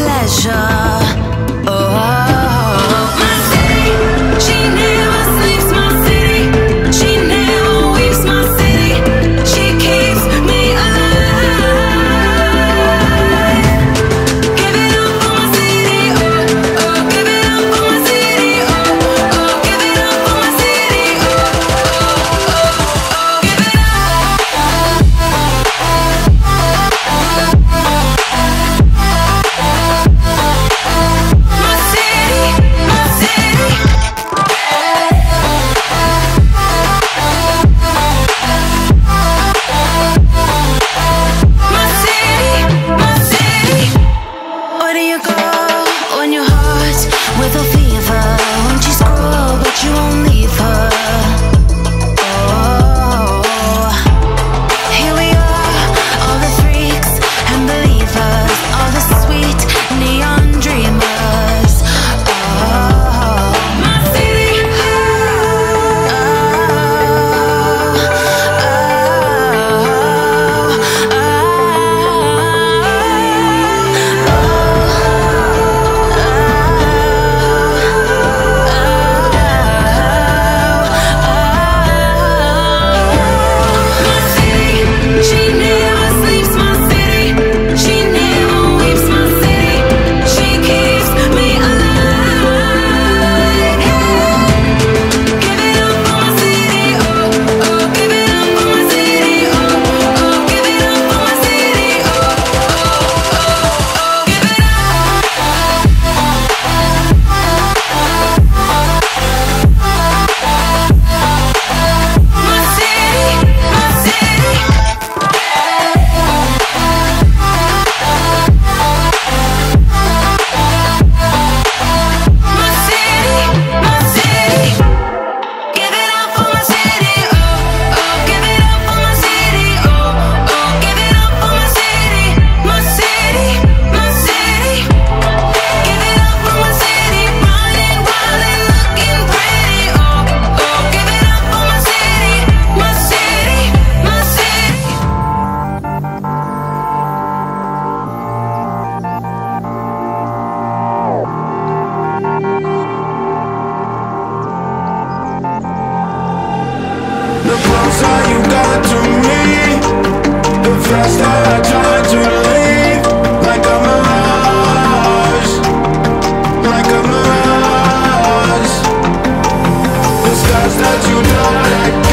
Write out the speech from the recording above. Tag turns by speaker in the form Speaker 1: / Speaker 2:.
Speaker 1: pleasure. Die